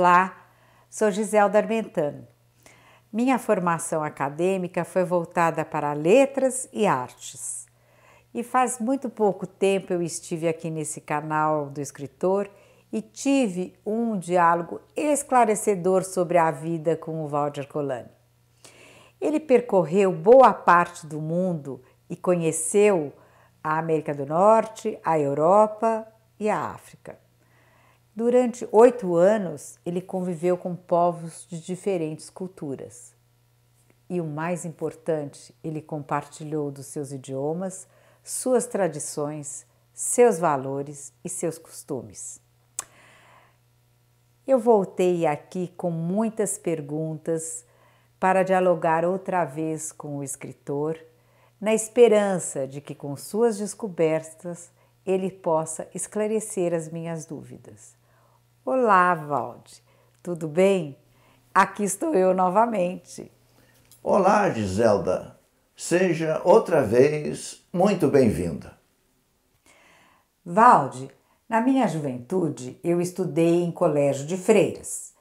Olá, sou Giselda Armentano. Minha formação acadêmica foi voltada para letras e artes. E faz muito pouco tempo eu estive aqui nesse canal do escritor e tive um diálogo esclarecedor sobre a vida com o Walter Colani. Ele percorreu boa parte do mundo e conheceu a América do Norte, a Europa e a África. Durante oito anos, ele conviveu com povos de diferentes culturas. E o mais importante, ele compartilhou dos seus idiomas, suas tradições, seus valores e seus costumes. Eu voltei aqui com muitas perguntas para dialogar outra vez com o escritor, na esperança de que, com suas descobertas, ele possa esclarecer as minhas dúvidas. Olá, Valde, tudo bem? Aqui estou eu novamente. Olá, Giselda. Seja outra vez muito bem-vinda. Valde, na minha juventude eu estudei em colégio de freiras.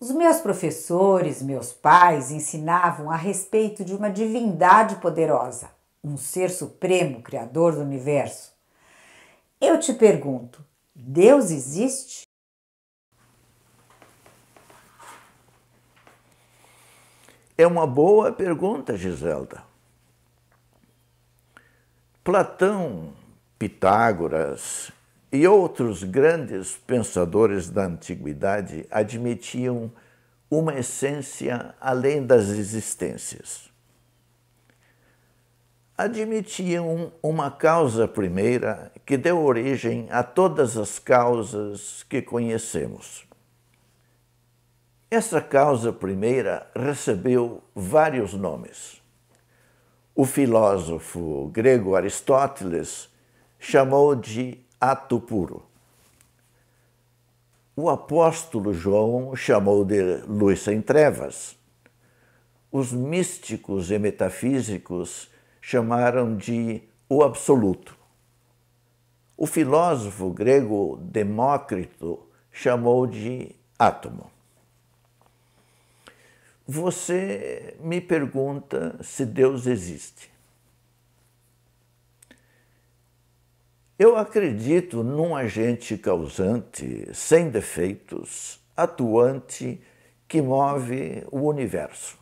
Os meus professores, meus pais ensinavam a respeito de uma divindade poderosa, um ser supremo, criador do universo. Eu te pergunto: Deus existe? É uma boa pergunta, Giselda. Platão, Pitágoras e outros grandes pensadores da antiguidade admitiam uma essência além das existências. Admitiam uma causa primeira que deu origem a todas as causas que conhecemos. Essa causa primeira recebeu vários nomes. O filósofo grego Aristóteles chamou de ato puro. O apóstolo João chamou de luz sem trevas. Os místicos e metafísicos chamaram de o absoluto. O filósofo grego Demócrito chamou de átomo. Você me pergunta se Deus existe. Eu acredito num agente causante, sem defeitos, atuante, que move o universo.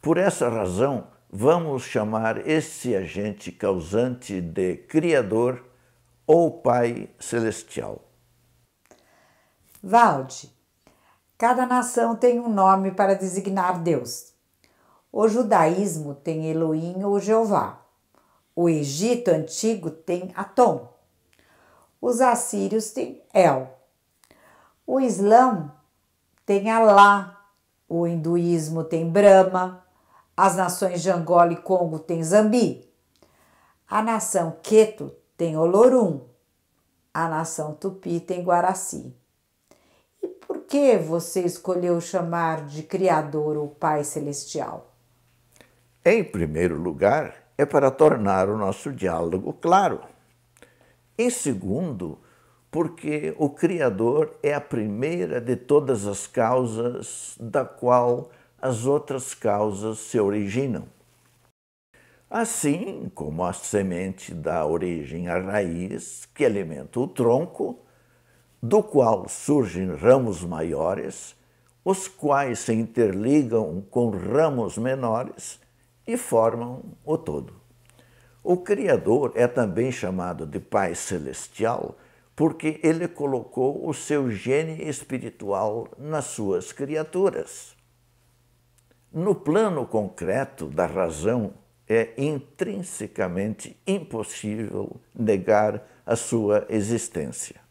Por essa razão, vamos chamar esse agente causante de Criador ou Pai Celestial. Valde, Cada nação tem um nome para designar Deus. O judaísmo tem Elohim ou Jeová. O Egito antigo tem Atom. Os assírios têm El. O Islã tem Alá. O hinduísmo tem Brahma. As nações de Angola e Congo têm Zambi. A nação Queto tem Olorum. A nação Tupi tem Guaraci que você escolheu chamar de Criador ou Pai Celestial? Em primeiro lugar, é para tornar o nosso diálogo claro. Em segundo, porque o Criador é a primeira de todas as causas da qual as outras causas se originam. Assim como a semente dá origem à raiz que alimenta o tronco, do qual surgem ramos maiores, os quais se interligam com ramos menores e formam o todo. O Criador é também chamado de Pai Celestial porque ele colocou o seu gene espiritual nas suas criaturas. No plano concreto da razão, é intrinsecamente impossível negar a sua existência.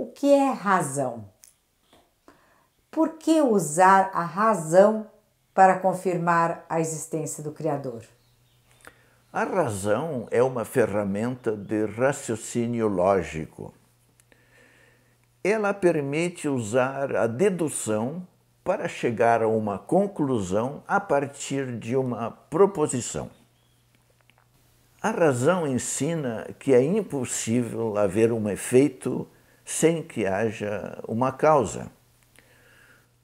O que é razão? Por que usar a razão para confirmar a existência do Criador? A razão é uma ferramenta de raciocínio lógico. Ela permite usar a dedução para chegar a uma conclusão a partir de uma proposição. A razão ensina que é impossível haver um efeito sem que haja uma causa.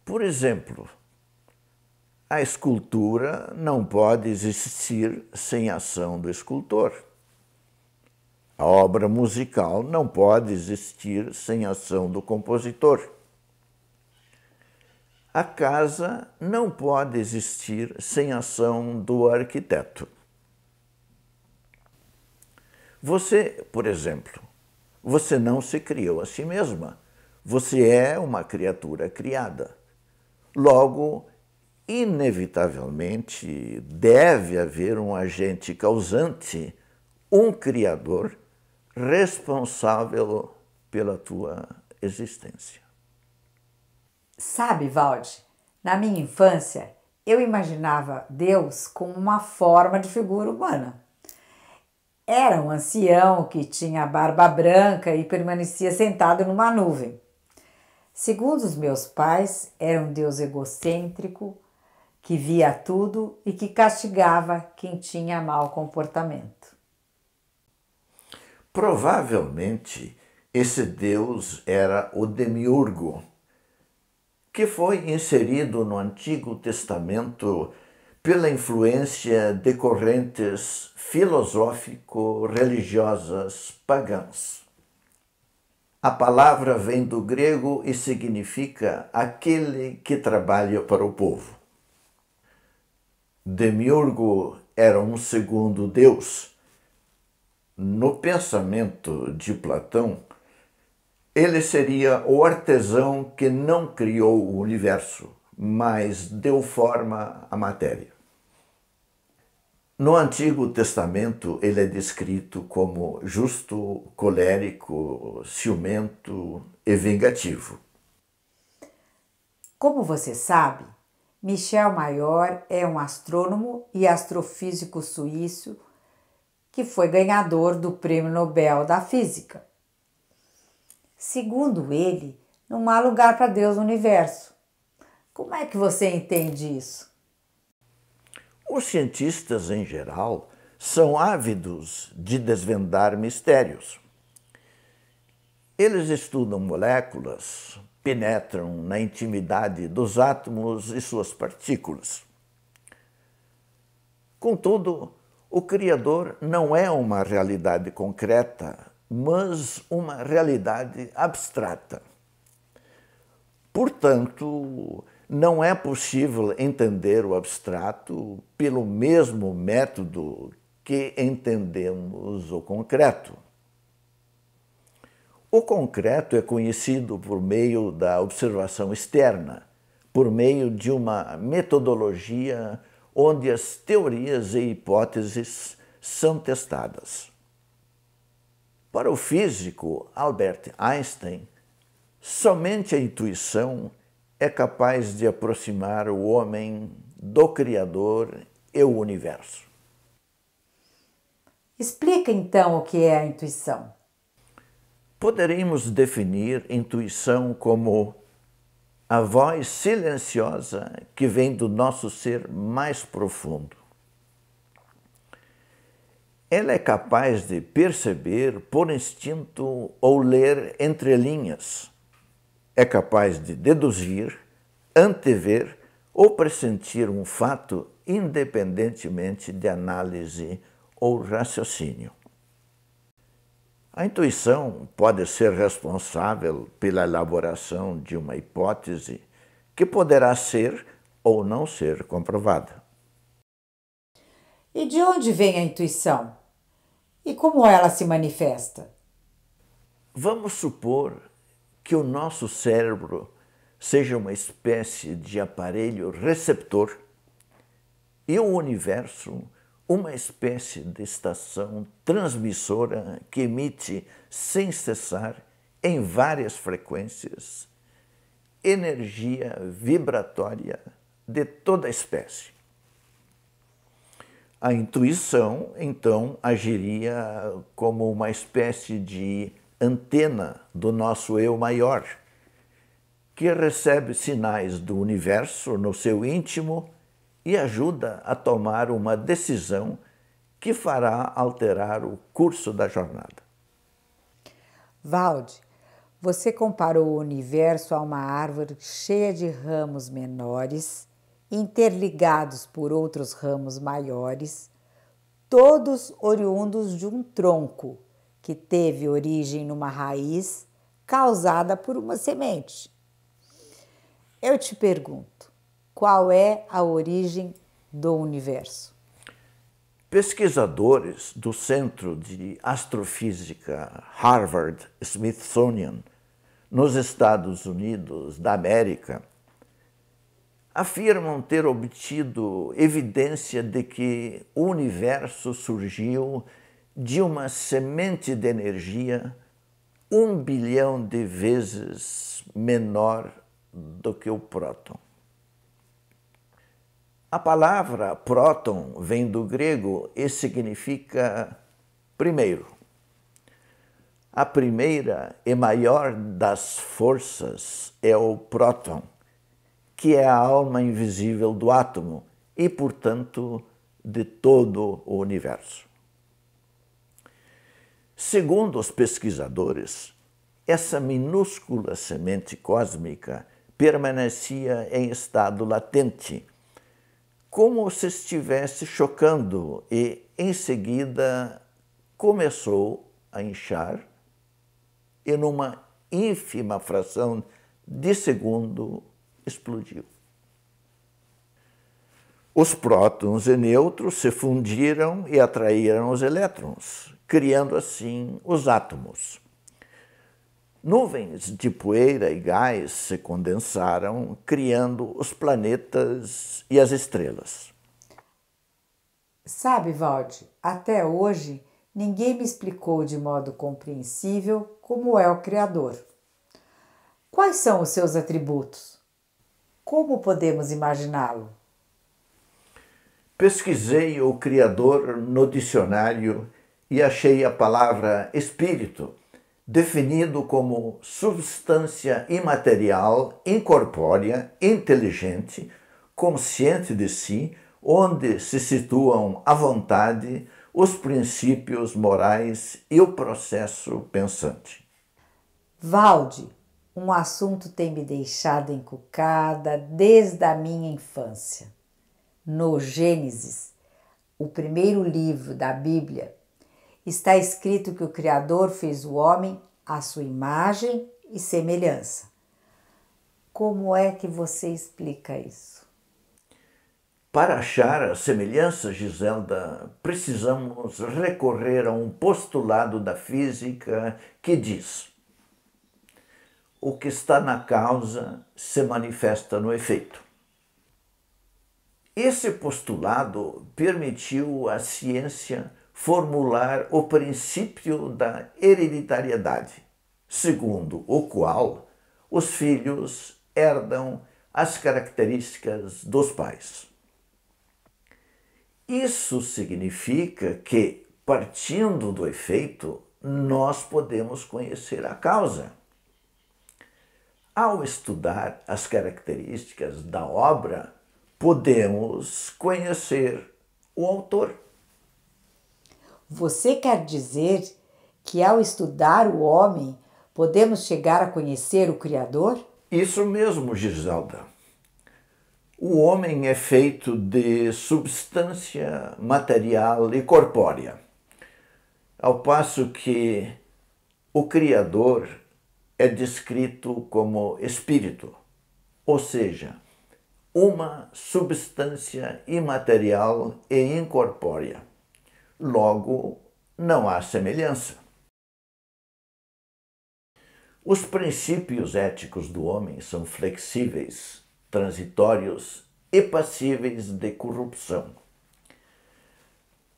Por exemplo, a escultura não pode existir sem ação do escultor. A obra musical não pode existir sem ação do compositor. A casa não pode existir sem ação do arquiteto. Você, por exemplo, você não se criou a si mesma. Você é uma criatura criada. Logo, inevitavelmente, deve haver um agente causante, um criador responsável pela tua existência. Sabe, Valde, na minha infância eu imaginava Deus como uma forma de figura humana. Era um ancião que tinha barba branca e permanecia sentado numa nuvem. Segundo os meus pais, era um Deus egocêntrico, que via tudo e que castigava quem tinha mau comportamento. Provavelmente esse Deus era o Demiurgo, que foi inserido no Antigo Testamento pela influência de correntes filosófico-religiosas pagãs. A palavra vem do grego e significa aquele que trabalha para o povo. Demiurgo era um segundo Deus. No pensamento de Platão, ele seria o artesão que não criou o universo, mas deu forma à matéria. No Antigo Testamento, ele é descrito como justo, colérico, ciumento e vingativo. Como você sabe, Michel Mayor é um astrônomo e astrofísico suíço que foi ganhador do Prêmio Nobel da Física. Segundo ele, não há lugar para Deus no universo. Como é que você entende isso? Os cientistas, em geral, são ávidos de desvendar mistérios. Eles estudam moléculas, penetram na intimidade dos átomos e suas partículas. Contudo, o Criador não é uma realidade concreta mas uma realidade abstrata. Portanto, não é possível entender o abstrato pelo mesmo método que entendemos o concreto. O concreto é conhecido por meio da observação externa, por meio de uma metodologia onde as teorias e hipóteses são testadas. Para o físico Albert Einstein, somente a intuição é capaz de aproximar o homem do Criador e o universo. Explica então o que é a intuição. Poderíamos definir intuição como a voz silenciosa que vem do nosso ser mais profundo ela é capaz de perceber por instinto ou ler entre linhas. É capaz de deduzir, antever ou pressentir um fato independentemente de análise ou raciocínio. A intuição pode ser responsável pela elaboração de uma hipótese que poderá ser ou não ser comprovada. E de onde vem a intuição? E como ela se manifesta? Vamos supor que o nosso cérebro seja uma espécie de aparelho receptor e o universo uma espécie de estação transmissora que emite sem cessar em várias frequências energia vibratória de toda espécie. A intuição, então, agiria como uma espécie de antena do nosso eu maior, que recebe sinais do universo no seu íntimo e ajuda a tomar uma decisão que fará alterar o curso da jornada. Valde, Você comparou o universo a uma árvore cheia de ramos menores, interligados por outros ramos maiores, todos oriundos de um tronco que teve origem numa raiz causada por uma semente. Eu te pergunto, qual é a origem do universo? Pesquisadores do Centro de Astrofísica Harvard Smithsonian, nos Estados Unidos da América, afirmam ter obtido evidência de que o universo surgiu de uma semente de energia um bilhão de vezes menor do que o próton. A palavra próton vem do grego e significa primeiro. A primeira e maior das forças é o próton, que é a alma invisível do átomo e, portanto, de todo o universo. Segundo os pesquisadores, essa minúscula semente cósmica permanecia em estado latente como se estivesse chocando e, em seguida, começou a inchar e, numa ínfima fração de segundo, explodiu. Os prótons e nêutrons se fundiram e atraíram os elétrons, criando assim os átomos. Nuvens de poeira e gás se condensaram, criando os planetas e as estrelas. Sabe, Valde, até hoje ninguém me explicou de modo compreensível como é o Criador. Quais são os seus atributos? Como podemos imaginá-lo? Pesquisei o Criador no dicionário e achei a palavra espírito definido como substância imaterial, incorpórea, inteligente, consciente de si, onde se situam a vontade, os princípios morais e o processo pensante. Valde, um assunto tem me deixado encucada desde a minha infância. No Gênesis, o primeiro livro da Bíblia, está escrito que o Criador fez o homem à sua imagem e semelhança. Como é que você explica isso? Para achar a semelhança, Giselda, precisamos recorrer a um postulado da física que diz: o que está na causa se manifesta no efeito. Esse postulado permitiu à ciência formular o princípio da hereditariedade, segundo o qual os filhos herdam as características dos pais. Isso significa que, partindo do efeito, nós podemos conhecer a causa. Ao estudar as características da obra, podemos conhecer o autor. Você quer dizer que ao estudar o homem podemos chegar a conhecer o Criador? Isso mesmo, Giselda. O homem é feito de substância material e corpórea, ao passo que o Criador é descrito como espírito, ou seja, uma substância imaterial e incorpórea. Logo, não há semelhança. Os princípios éticos do homem são flexíveis, transitórios e passíveis de corrupção.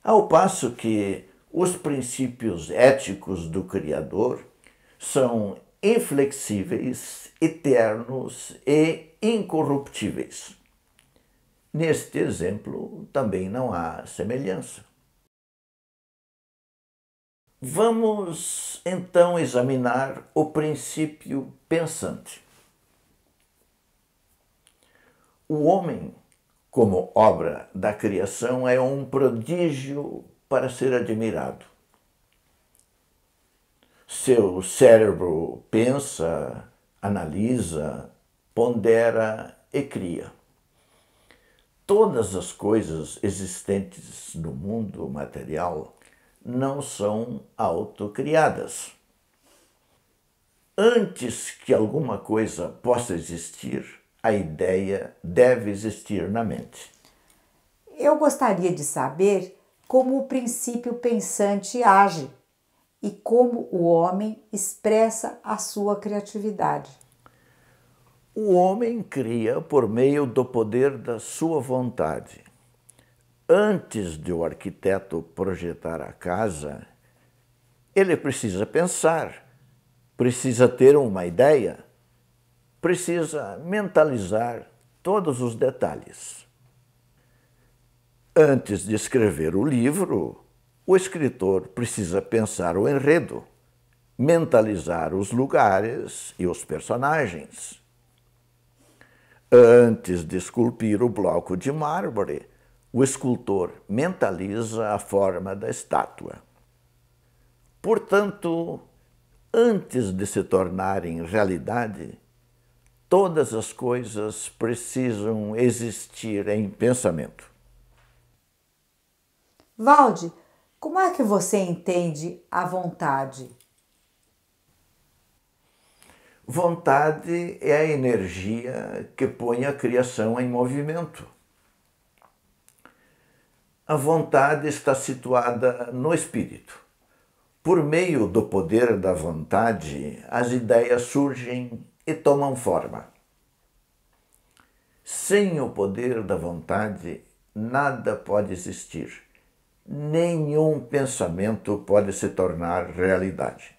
Ao passo que os princípios éticos do Criador são inflexíveis, eternos e incorruptíveis. Neste exemplo também não há semelhança. Vamos então examinar o princípio pensante. O homem, como obra da criação, é um prodígio para ser admirado. Seu cérebro pensa, analisa, pondera e cria. Todas as coisas existentes no mundo material não são autocriadas. Antes que alguma coisa possa existir, a ideia deve existir na mente. Eu gostaria de saber como o princípio pensante age e como o homem expressa a sua criatividade. O homem cria por meio do poder da sua vontade. Antes de o arquiteto projetar a casa, ele precisa pensar, precisa ter uma ideia, precisa mentalizar todos os detalhes. Antes de escrever o livro, o escritor precisa pensar o enredo, mentalizar os lugares e os personagens Antes de esculpir o bloco de mármore, o escultor mentaliza a forma da estátua. Portanto, antes de se tornarem realidade, todas as coisas precisam existir em pensamento. Valde, como é que você entende a vontade? Vontade é a energia que põe a criação em movimento. A vontade está situada no espírito. Por meio do poder da vontade, as ideias surgem e tomam forma. Sem o poder da vontade, nada pode existir. Nenhum pensamento pode se tornar realidade.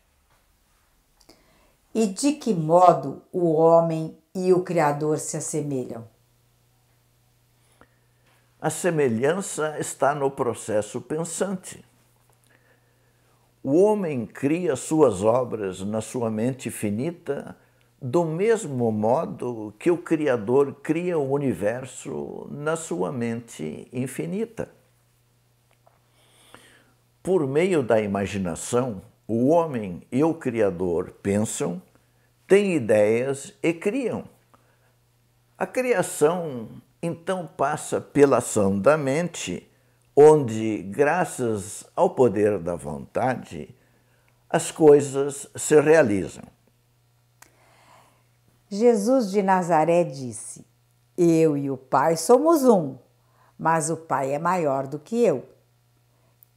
E de que modo o homem e o Criador se assemelham? A semelhança está no processo pensante. O homem cria suas obras na sua mente finita do mesmo modo que o Criador cria o universo na sua mente infinita. Por meio da imaginação, o homem e o Criador pensam, têm ideias e criam. A criação então passa pela ação da mente, onde, graças ao poder da vontade, as coisas se realizam. Jesus de Nazaré disse: Eu e o Pai somos um, mas o Pai é maior do que eu.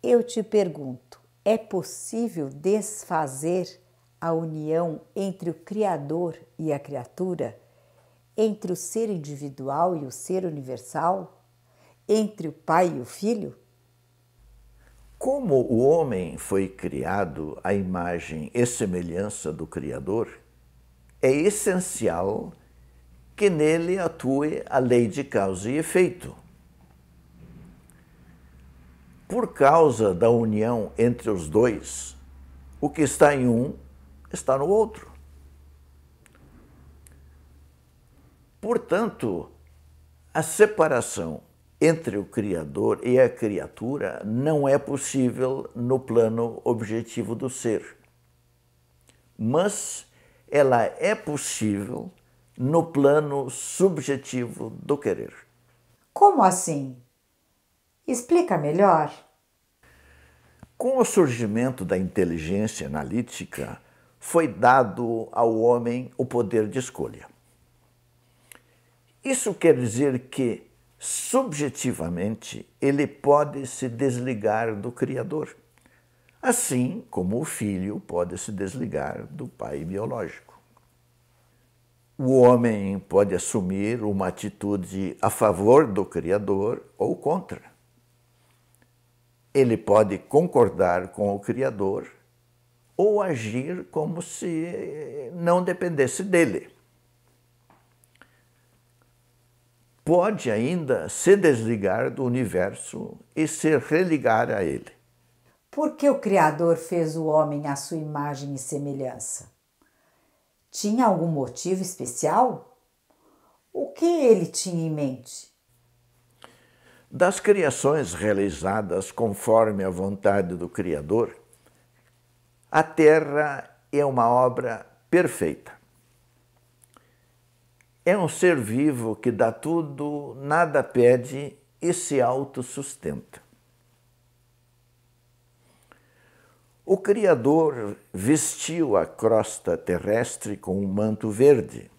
Eu te pergunto: é possível desfazer a união entre o Criador e a criatura, entre o ser individual e o ser universal, entre o Pai e o Filho? Como o homem foi criado à imagem e semelhança do Criador, é essencial que nele atue a lei de causa e efeito por causa da união entre os dois, o que está em um está no outro. Portanto, a separação entre o Criador e a criatura não é possível no plano objetivo do ser, mas ela é possível no plano subjetivo do querer. Como assim? Explica melhor. Com o surgimento da inteligência analítica, foi dado ao homem o poder de escolha. Isso quer dizer que, subjetivamente, ele pode se desligar do Criador, assim como o filho pode se desligar do pai biológico. O homem pode assumir uma atitude a favor do Criador ou contra ele pode concordar com o Criador ou agir como se não dependesse dele. Pode ainda se desligar do universo e se religar a ele. Por que o Criador fez o homem à sua imagem e semelhança? Tinha algum motivo especial? O que ele tinha em mente? Das criações realizadas conforme a vontade do Criador, a Terra é uma obra perfeita. É um ser vivo que dá tudo, nada pede e se autossustenta. O Criador vestiu a crosta terrestre com um manto verde.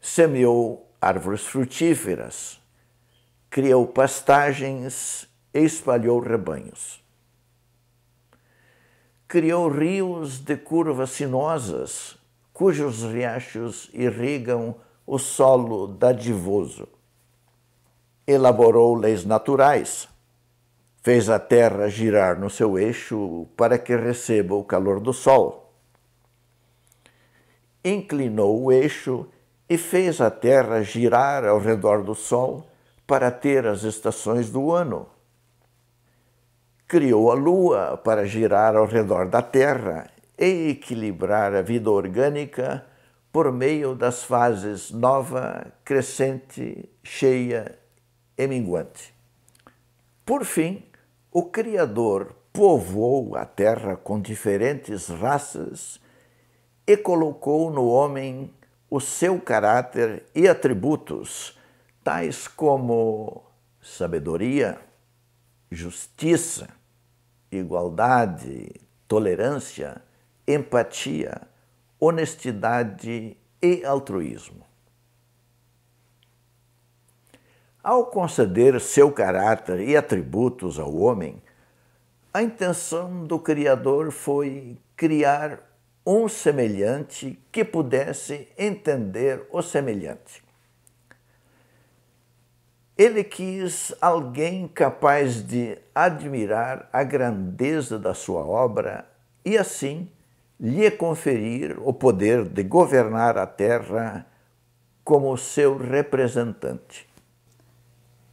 Semeou árvores frutíferas, criou pastagens e espalhou rebanhos. Criou rios de curvas sinuosas, cujos riachos irrigam o solo dadivoso. Elaborou leis naturais, fez a terra girar no seu eixo para que receba o calor do sol. Inclinou o eixo e fez a terra girar ao redor do sol para ter as estações do ano. Criou a lua para girar ao redor da terra e equilibrar a vida orgânica por meio das fases nova, crescente, cheia e minguante. Por fim, o Criador povoou a terra com diferentes raças e colocou no homem o seu caráter e atributos, tais como sabedoria, justiça, igualdade, tolerância, empatia, honestidade e altruísmo. Ao conceder seu caráter e atributos ao homem, a intenção do Criador foi criar um semelhante que pudesse entender o semelhante. Ele quis alguém capaz de admirar a grandeza da sua obra e, assim, lhe conferir o poder de governar a terra como seu representante.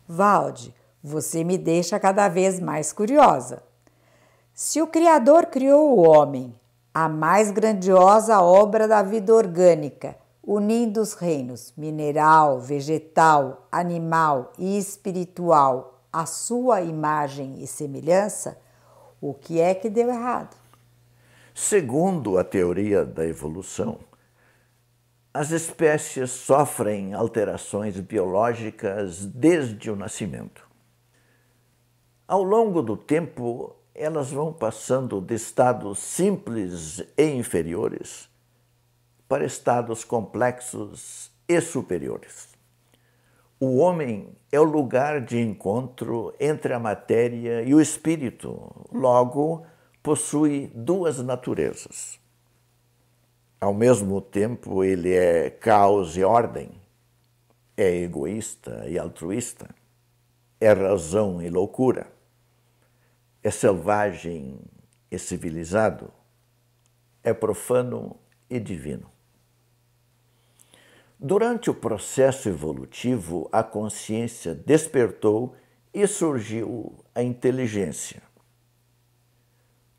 Valde, você me deixa cada vez mais curiosa. Se o Criador criou o homem a mais grandiosa obra da vida orgânica, unindo os reinos mineral, vegetal, animal e espiritual à sua imagem e semelhança, o que é que deu errado? Segundo a teoria da evolução, as espécies sofrem alterações biológicas desde o nascimento. Ao longo do tempo, elas vão passando de estados simples e inferiores para estados complexos e superiores. O homem é o lugar de encontro entre a matéria e o espírito, logo, possui duas naturezas. Ao mesmo tempo, ele é caos e ordem, é egoísta e altruísta, é razão e loucura é selvagem e civilizado, é profano e divino. Durante o processo evolutivo, a consciência despertou e surgiu a inteligência.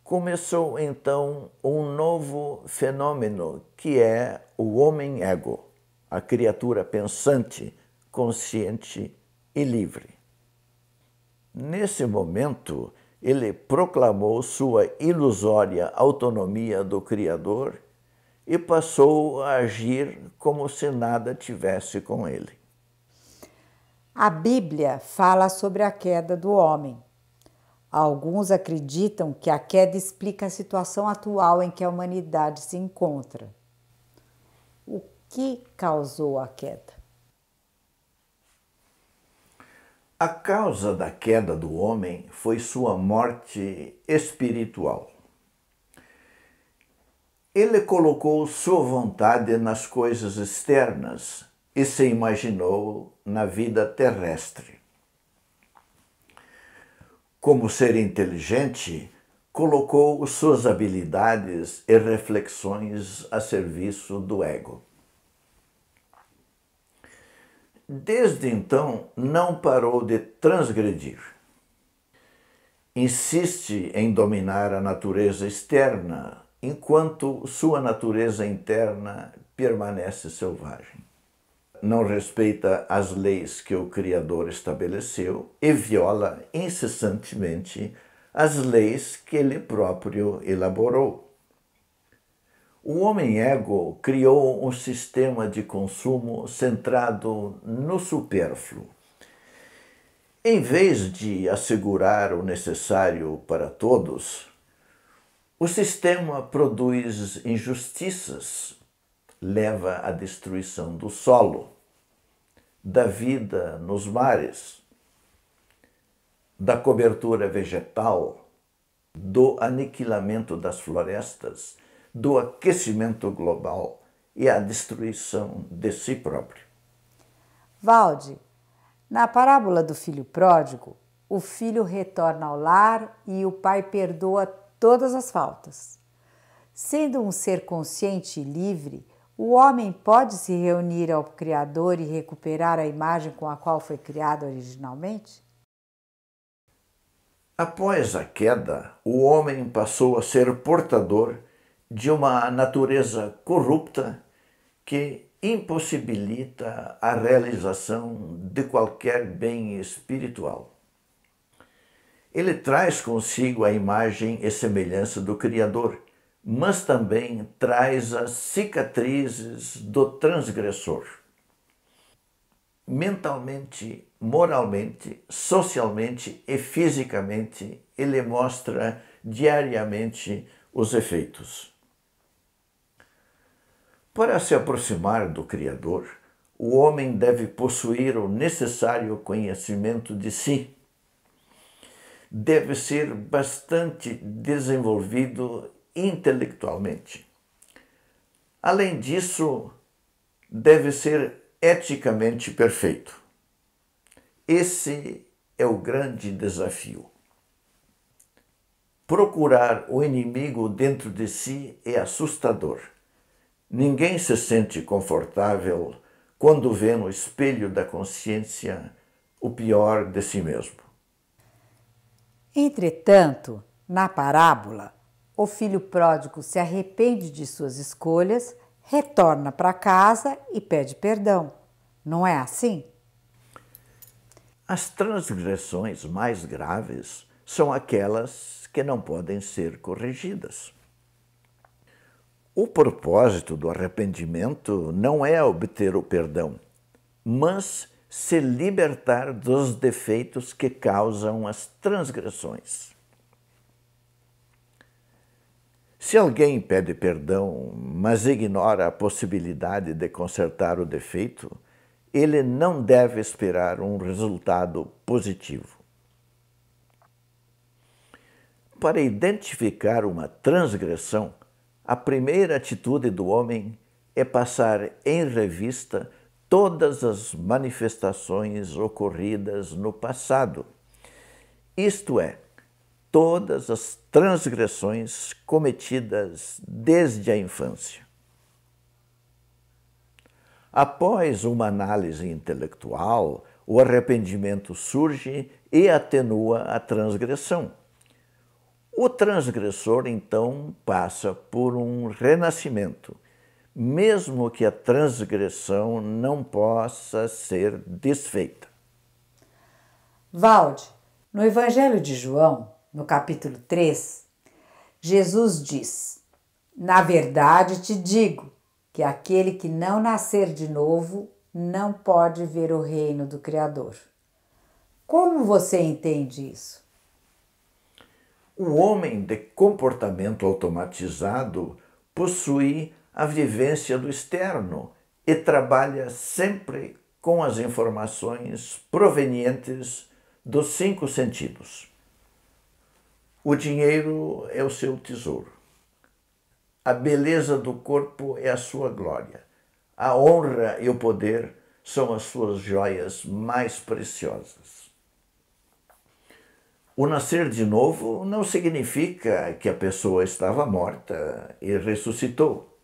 Começou então um novo fenômeno que é o homem-ego, a criatura pensante, consciente e livre. Nesse momento, ele proclamou sua ilusória autonomia do Criador e passou a agir como se nada tivesse com ele. A Bíblia fala sobre a queda do homem. Alguns acreditam que a queda explica a situação atual em que a humanidade se encontra. O que causou a queda? A causa da queda do homem foi sua morte espiritual. Ele colocou sua vontade nas coisas externas e se imaginou na vida terrestre. Como ser inteligente, colocou suas habilidades e reflexões a serviço do ego. Desde então, não parou de transgredir. Insiste em dominar a natureza externa, enquanto sua natureza interna permanece selvagem. Não respeita as leis que o Criador estabeleceu e viola incessantemente as leis que ele próprio elaborou. O homem ego criou um sistema de consumo centrado no supérfluo. Em vez de assegurar o necessário para todos, o sistema produz injustiças, leva à destruição do solo, da vida nos mares, da cobertura vegetal, do aniquilamento das florestas, do aquecimento global e à destruição de si próprio. Valde, na parábola do filho pródigo, o filho retorna ao lar e o pai perdoa todas as faltas. Sendo um ser consciente e livre, o homem pode se reunir ao Criador e recuperar a imagem com a qual foi criado originalmente? Após a queda, o homem passou a ser portador de uma natureza corrupta que impossibilita a realização de qualquer bem espiritual. Ele traz consigo a imagem e semelhança do Criador, mas também traz as cicatrizes do transgressor. Mentalmente, moralmente, socialmente e fisicamente, ele mostra diariamente os efeitos. Para se aproximar do Criador, o homem deve possuir o necessário conhecimento de si deve ser bastante desenvolvido intelectualmente. Além disso, deve ser eticamente perfeito. Esse é o grande desafio. Procurar o inimigo dentro de si é assustador. Ninguém se sente confortável quando vê no espelho da consciência o pior de si mesmo. Entretanto, na parábola, o filho pródigo se arrepende de suas escolhas, retorna para casa e pede perdão. Não é assim? As transgressões mais graves são aquelas que não podem ser corrigidas. O propósito do arrependimento não é obter o perdão, mas se libertar dos defeitos que causam as transgressões. Se alguém pede perdão, mas ignora a possibilidade de consertar o defeito, ele não deve esperar um resultado positivo. Para identificar uma transgressão, a primeira atitude do homem é passar em revista todas as manifestações ocorridas no passado, isto é, todas as transgressões cometidas desde a infância. Após uma análise intelectual, o arrependimento surge e atenua a transgressão. O transgressor, então, passa por um renascimento mesmo que a transgressão não possa ser desfeita. Valde, no Evangelho de João, no capítulo 3, Jesus diz: Na verdade te digo que aquele que não nascer de novo não pode ver o reino do Criador. Como você entende isso? O homem de comportamento automatizado possui a vivência do externo e trabalha sempre com as informações provenientes dos cinco sentidos. O dinheiro é o seu tesouro. A beleza do corpo é a sua glória. A honra e o poder são as suas joias mais preciosas. O nascer de novo não significa que a pessoa estava morta e ressuscitou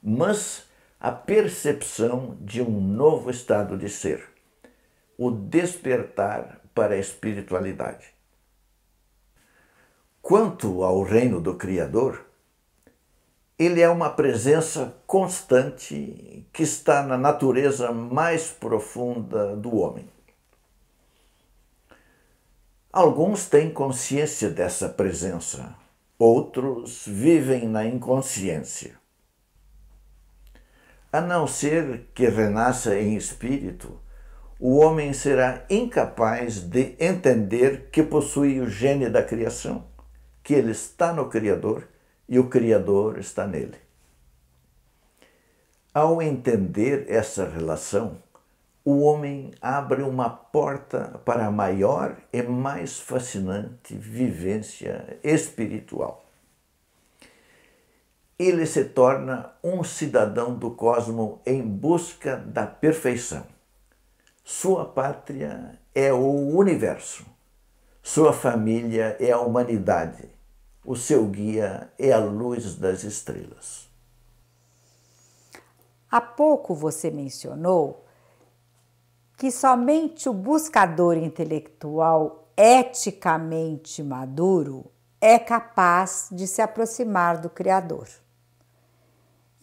mas a percepção de um novo estado de ser, o despertar para a espiritualidade. Quanto ao reino do Criador, ele é uma presença constante que está na natureza mais profunda do homem. Alguns têm consciência dessa presença, outros vivem na inconsciência. A não ser que renasça em espírito, o homem será incapaz de entender que possui o gene da criação, que ele está no Criador e o Criador está nele. Ao entender essa relação, o homem abre uma porta para a maior e mais fascinante vivência espiritual. Ele se torna um cidadão do cosmo em busca da perfeição sua pátria é o universo, sua família é a humanidade, o seu guia é a luz das estrelas. Há pouco você mencionou que somente o buscador intelectual eticamente maduro é capaz de se aproximar do Criador.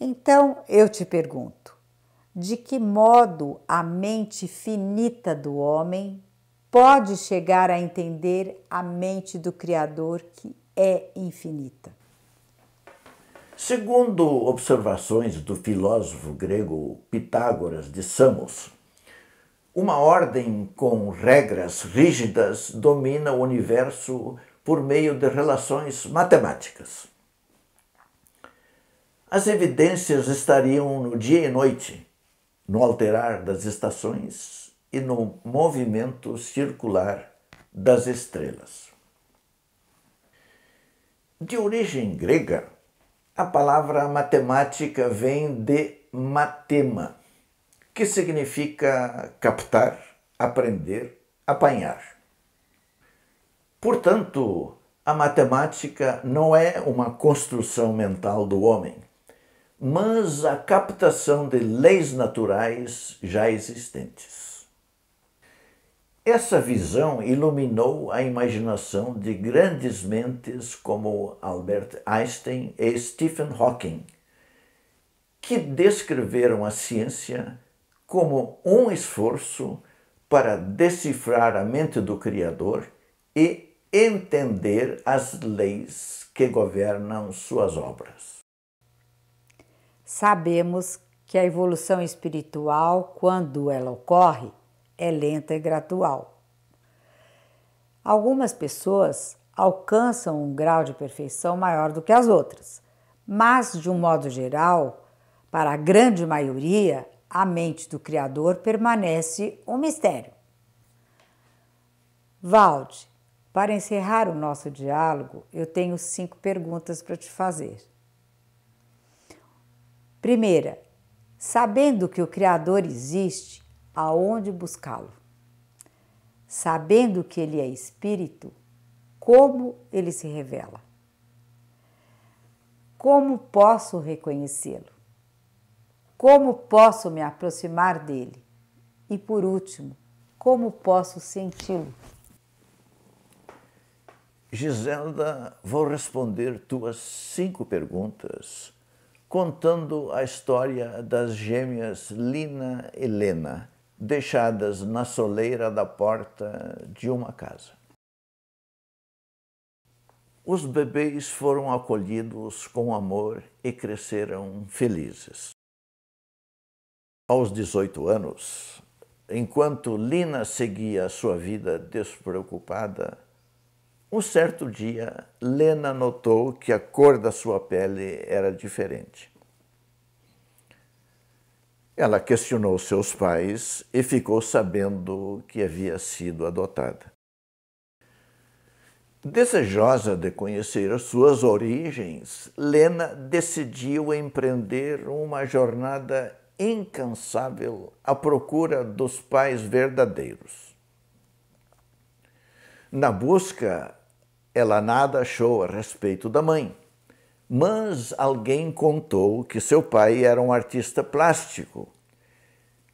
Então eu te pergunto: de que modo a mente finita do homem pode chegar a entender a mente do Criador que é infinita. Segundo observações do filósofo grego Pitágoras de Samos, uma ordem com regras rígidas domina o universo por meio de relações matemáticas. As evidências estariam no dia e noite no alterar das estações e no movimento circular das estrelas. De origem grega, a palavra matemática vem de matema, que significa captar, aprender, apanhar. Portanto, a matemática não é uma construção mental do homem, mas a captação de leis naturais já existentes. Essa visão iluminou a imaginação de grandes mentes como Albert Einstein e Stephen Hawking, que descreveram a ciência como um esforço para decifrar a mente do Criador e entender as leis que governam suas obras. Sabemos que a evolução espiritual, quando ela ocorre, é lenta e gradual. Algumas pessoas alcançam um grau de perfeição maior do que as outras, mas, de um modo geral, para a grande maioria, a mente do Criador permanece um mistério. Valde, para encerrar o nosso diálogo, eu tenho cinco perguntas para te fazer. Primeira, sabendo que o Criador existe, aonde buscá-lo? Sabendo que ele é espírito, como ele se revela? Como posso reconhecê-lo? Como posso me aproximar dele? E por último, como posso senti-lo? Giselda, vou responder tuas cinco perguntas contando a história das gêmeas Lina e Lena, deixadas na soleira da porta de uma casa. Os bebês foram acolhidos com amor e cresceram felizes. Aos 18 anos, enquanto Lina seguia sua vida despreocupada, um certo dia, Lena notou que a cor da sua pele era diferente. Ela questionou seus pais e ficou sabendo que havia sido adotada. Desejosa de conhecer as suas origens, Lena decidiu empreender uma jornada incansável à procura dos pais verdadeiros. Na busca, ela nada achou a respeito da mãe, mas alguém contou que seu pai era um artista plástico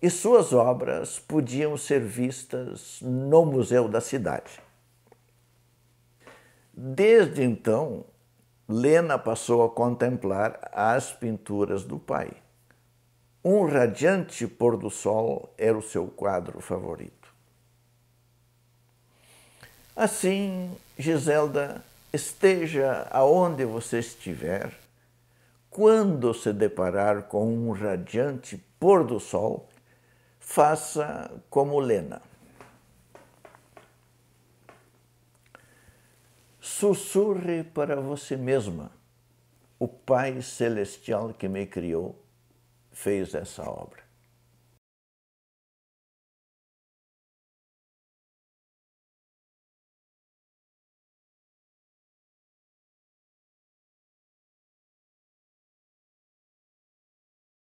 e suas obras podiam ser vistas no museu da cidade. Desde então, Lena passou a contemplar as pinturas do pai. Um radiante pôr do sol era o seu quadro favorito. Assim, Giselda, esteja aonde você estiver, quando se deparar com um radiante pôr do sol, faça como Lena. Sussurre para você mesma: o Pai Celestial que me criou fez essa obra.